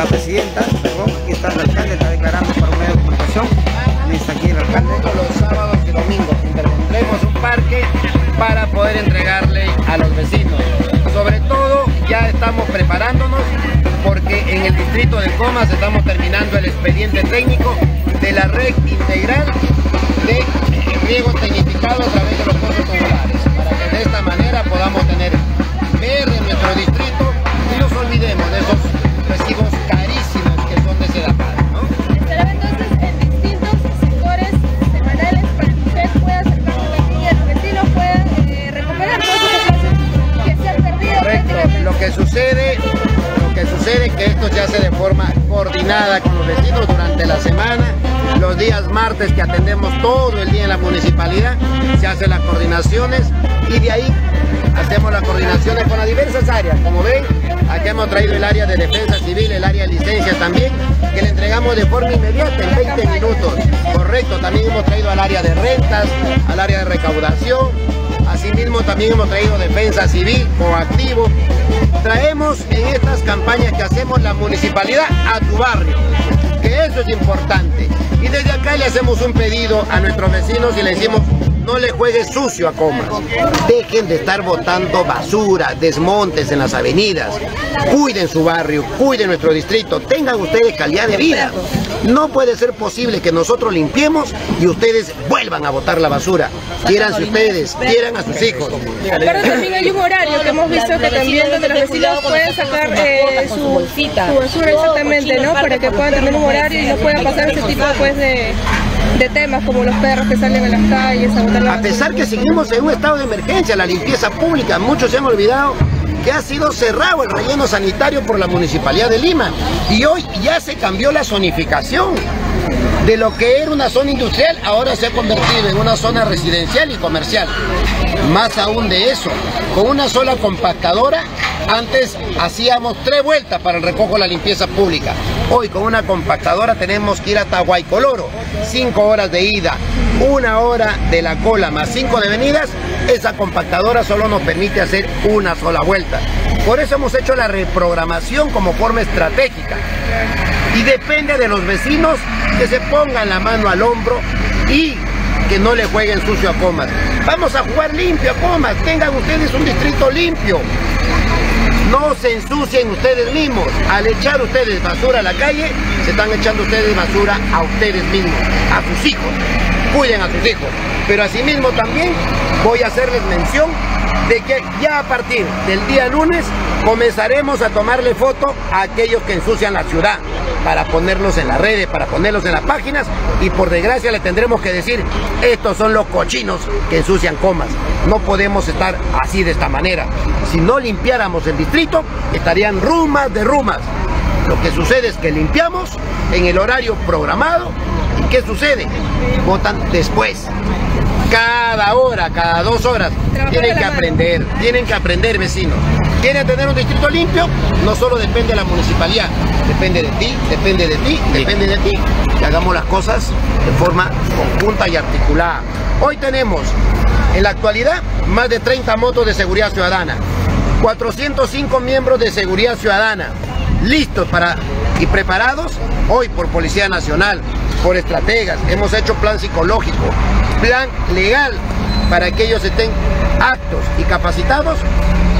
la presidenta, perdón, aquí está el alcalde, está declarando para un medio de comunicación. Está aquí el alcalde. Los sábados y domingos intervendremos un parque para poder entregarle a los vecinos. Sobre todo ya estamos preparándonos porque en el distrito de Comas estamos terminando el expediente técnico de la red integral de riego tecnificado sucede que esto se hace de forma coordinada con los vecinos durante la semana. Los días martes que atendemos todo el día en la municipalidad, se hacen las coordinaciones y de ahí hacemos las coordinaciones con las diversas áreas. Como ven, aquí hemos traído el área de defensa civil, el área de licencias también, que le entregamos de forma inmediata en 20 minutos. Correcto, también hemos traído al área de rentas, al área de recaudación, Asimismo también hemos traído defensa civil coactivo. Traemos en estas campañas que hacemos la municipalidad a tu barrio, que eso es importante. Y desde acá le hacemos un pedido a nuestros vecinos y le decimos, no le juegues sucio a Comas. Dejen de estar botando basura, desmontes en las avenidas. Cuiden su barrio, cuiden nuestro distrito, tengan ustedes calidad de vida. No puede ser posible que nosotros limpiemos y ustedes vuelvan a botar la basura. Quieran ustedes, quieran a sus hijos. Pero también hay un horario que hemos visto que también donde los vecinos pueden sacar eh, su, su basura exactamente, ¿no? Para que puedan tener un horario y no puedan pasar ese tipo pues, de, de temas como los perros que salen a las calles a botar la A pesar que seguimos en un estado de emergencia, la limpieza pública, muchos se han olvidado que ha sido cerrado el relleno sanitario por la Municipalidad de Lima y hoy ya se cambió la zonificación. De lo que era una zona industrial, ahora se ha convertido en una zona residencial y comercial. Más aún de eso, con una sola compactadora, antes hacíamos tres vueltas para el recojo de la limpieza pública. Hoy con una compactadora tenemos que ir a Tahuaycoloro, cinco horas de ida, una hora de la cola más cinco de venidas. Esa compactadora solo nos permite hacer una sola vuelta. Por eso hemos hecho la reprogramación como forma estratégica. Y depende de los vecinos que se pongan la mano al hombro y que no le jueguen sucio a Comas. Vamos a jugar limpio a Comas. Tengan ustedes un distrito limpio. No se ensucien ustedes mismos. Al echar ustedes basura a la calle, se están echando ustedes basura a ustedes mismos, a sus hijos. Cuiden a sus hijos. Pero asimismo también voy a hacerles mención de que ya a partir del día lunes comenzaremos a tomarle foto a aquellos que ensucian la ciudad para ponerlos en las redes, para ponerlos en las páginas y por desgracia le tendremos que decir, estos son los cochinos que ensucian comas. No podemos estar así de esta manera. Si no limpiáramos el distrito, estarían rumas de rumas. Lo que sucede es que limpiamos en el horario programado y ¿qué sucede? Votan después. Cada hora, cada dos horas. Trabajar Tienen que mano. aprender, tienen que aprender vecinos. ¿Quieren tener un distrito limpio? No solo depende de la municipalidad, depende de ti, depende de ti, depende de ti. Que hagamos las cosas de forma conjunta y articulada. Hoy tenemos, en la actualidad, más de 30 motos de seguridad ciudadana, 405 miembros de seguridad ciudadana, listos para y preparados hoy por Policía Nacional, por estrategas. Hemos hecho plan psicológico, plan legal para que ellos estén aptos y capacitados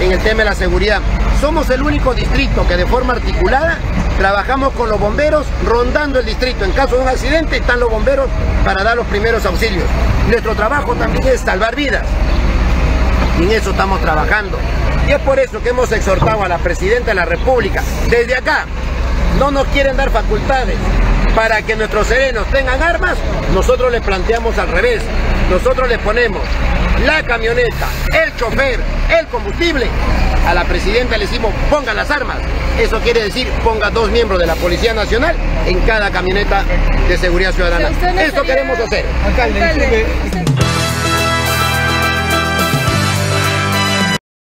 en el tema de la seguridad. Somos el único distrito que de forma articulada trabajamos con los bomberos rondando el distrito. En caso de un accidente están los bomberos para dar los primeros auxilios. Nuestro trabajo también es salvar vidas. Y en eso estamos trabajando. Y es por eso que hemos exhortado a la Presidenta de la República, desde acá, no nos quieren dar facultades para que nuestros serenos tengan armas, nosotros le planteamos al revés. Nosotros le ponemos la camioneta, el chofer, el combustible. A la Presidenta le decimos, ponga las armas. Eso quiere decir, ponga dos miembros de la Policía Nacional en cada camioneta de seguridad ciudadana. Estaría- queremos hacer. Alcalde,